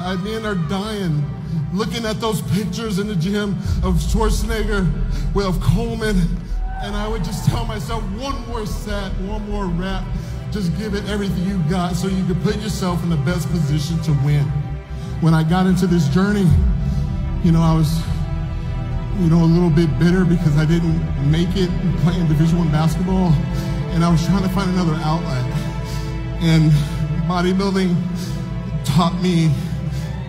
Uh, I, men are dying looking at those pictures in the gym of Schwarzenegger, of Coleman, and I would just tell myself one more set, one more rep, just give it everything you got so you could put yourself in the best position to win. When I got into this journey, you know, I was, you know, a little bit bitter because I didn't make it playing Division One basketball, and I was trying to find another outlet. And bodybuilding taught me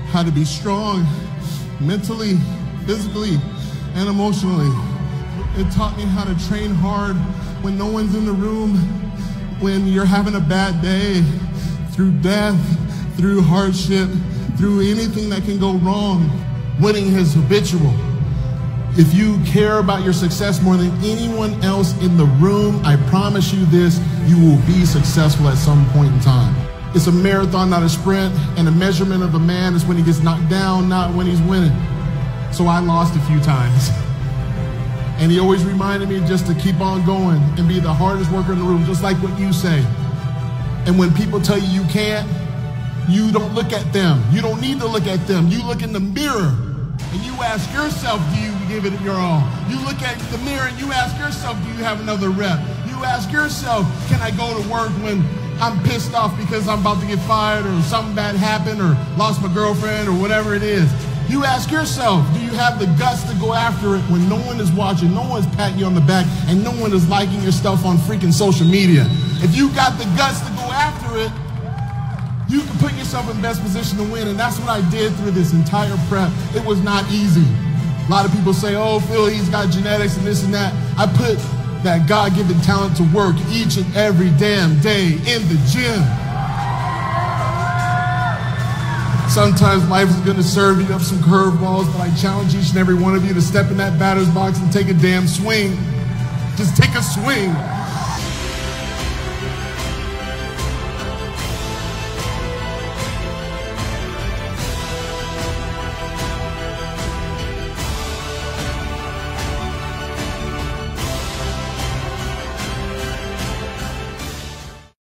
how to be strong mentally, physically, and emotionally. It taught me how to train hard when no one's in the room, when you're having a bad day, through death, through hardship, through anything that can go wrong. Winning is habitual. If you care about your success more than anyone else in the room, I promise you this, you will be successful at some point in time. It's a marathon, not a sprint, and the measurement of a man is when he gets knocked down, not when he's winning. So I lost a few times. And he always reminded me just to keep on going and be the hardest worker in the room, just like what you say. And when people tell you you can't, you don't look at them. You don't need to look at them. You look in the mirror and you ask yourself, do you give it your all? You look at the mirror and you ask yourself, do you have another rep? You ask yourself, can I go to work when I'm pissed off because I'm about to get fired or something bad happened or lost my girlfriend or whatever it is. You ask yourself, do you have the guts to go after it when no one is watching, no one's patting you on the back, and no one is liking your stuff on freaking social media? If you got the guts to go after it, you can put yourself in the best position to win. And that's what I did through this entire prep. It was not easy. A lot of people say, oh, Phil, he's got genetics and this and that. I put that God given talent to work each and every damn day in the gym. Sometimes life is going to serve you up some curveballs, but I challenge each and every one of you to step in that batter's box and take a damn swing. Just take a swing.